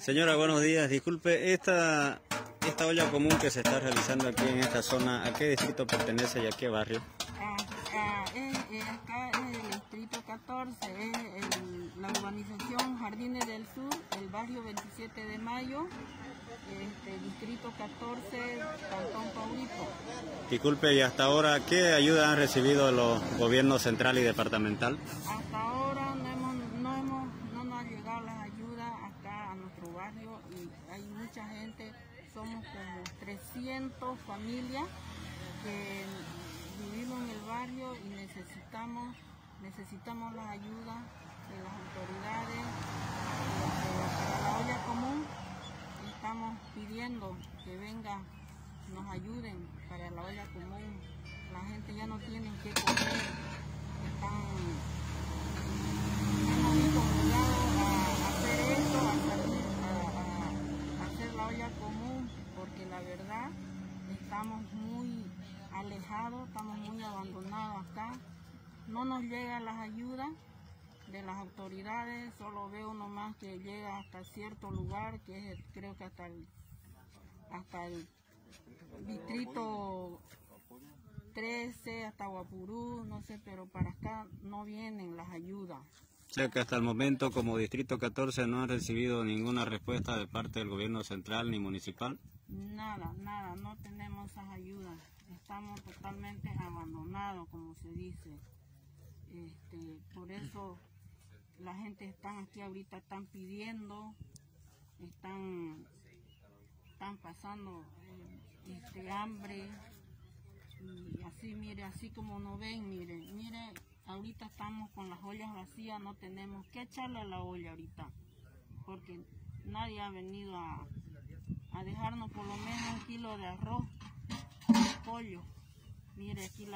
Señora, buenos días. Disculpe, esta, esta olla común que se está realizando aquí en esta zona, ¿a qué distrito pertenece y a qué barrio? Ah, ah, eh, eh, acá es el distrito 14, es la urbanización Jardines del Sur, el barrio 27 de Mayo, este, distrito 14, Cantón Paulito. Disculpe, y hasta ahora, ¿qué ayuda han recibido los gobiernos central y departamental? Hasta ahora no, hemos, no, hemos, no nos han llegado las ayudas acá a nuestro y hay mucha gente, somos como 300 familias que vivimos en el barrio y necesitamos, necesitamos las ayudas de las autoridades para la olla común. Estamos pidiendo que venga, nos ayuden para la olla común. La gente ya no tiene que comer, están hemos visto obligados a hacer esto, a, salir, a- a- a común, porque la verdad estamos muy alejados, estamos muy abandonados acá. No nos llegan las ayudas de las autoridades, solo veo nomás que llega hasta cierto lugar, que es el- creo que hasta hasta el distrito 13, hasta Guapurú, no sé, pero para acá no vienen las ayudas. Sea que hasta el momento, como Distrito 14, no han recibido ninguna respuesta de parte del gobierno central ni municipal. Nada, nada, no tenemos esas ayudas. Estamos totalmente abandonados, como se dice. Este, por eso la gente está aquí ahorita, están pidiendo, están, están pasando eh, este, hambre. Y así, mire, así como nos ven, mire, mire, con las ollas vacías, no tenemos que echarle la olla ahorita, porque nadie ha venido a, a dejarnos por lo menos un kilo de arroz, pollo. Mire, aquí la